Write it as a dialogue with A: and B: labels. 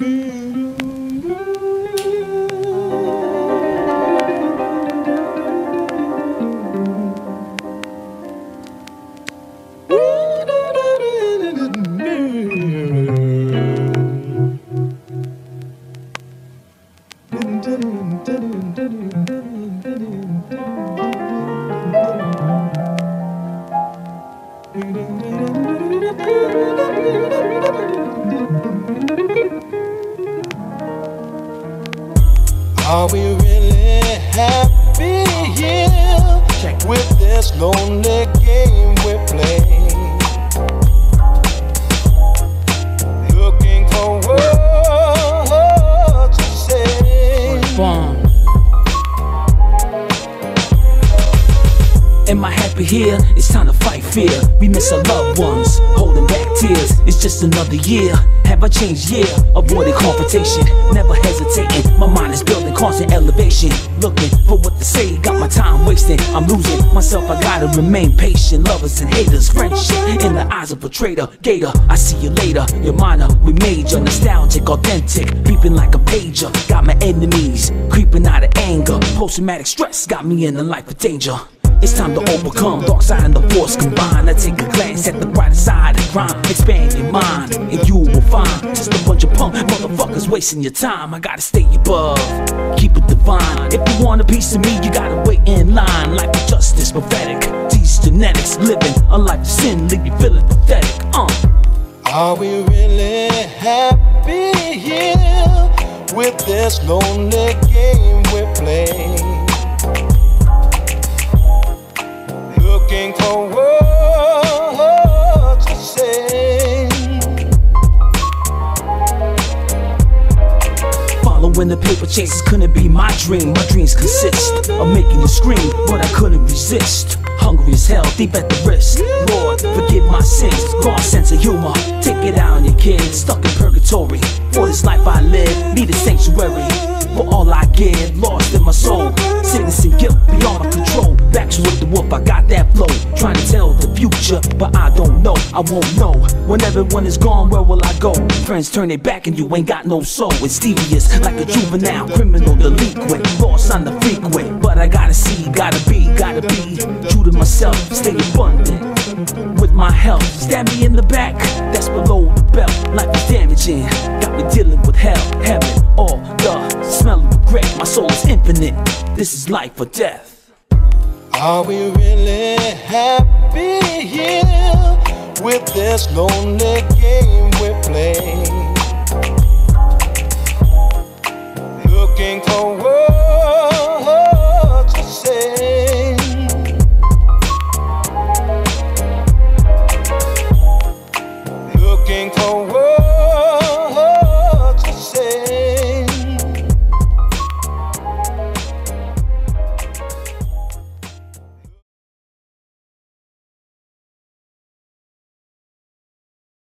A: Mm-hmm. Are we really happy here with this lonely game we play? Looking for words to say.
B: Am I happy here? It's time to fight fear. We miss our loved ones, holding back tears. It's just another year. Have I changed? Yeah. Avoiding confrontation, never hesitating. My mind is building constant elevation. Looking for what to say, got my time wasting. I'm losing myself, I gotta remain patient. Lovers and haters, friendship in the eyes of a traitor. Gator, I see you later. Your minor, we major, nostalgic, authentic. Peeping like a pager. Got my enemies creeping out of anger. Post traumatic stress got me in a life of danger. It's time to overcome dark side and the force combined. I take a glance at the brighter side and grind, expand your mind, and you will find just a bunch of punk motherfuckers wasting your time. I gotta stay above, keep it divine. If you want a piece of me, you gotta wait in line. Life of justice, prophetic. These genetics, living a life of sin, leave you feeling pathetic. Uh.
A: Are we really happy here with this lonely game we play?
B: Following the paper chases couldn't be my dream. My dreams consist of making you scream, but I couldn't resist. Hungry as hell, deep at the wrist. Lord, forgive my sins. Cross sense of humor, take it out on your kids. Stuck in purgatory for this life I live. Need a sanctuary for all I give. Lost future, but I don't know. I won't know. When everyone is gone, where will I go? Friends turn their back and you ain't got no soul. It's devious, like a juvenile criminal delinquent. Lost on the freeway, but I gotta see, gotta be, gotta be true to myself. Stay abundant with my health. Stab me in the back, that's below the belt. Life is damaging, got me dealing with hell, heaven, all the smell of regret. My soul is infinite. This is life or death.
A: Are we really with this lonely game we play?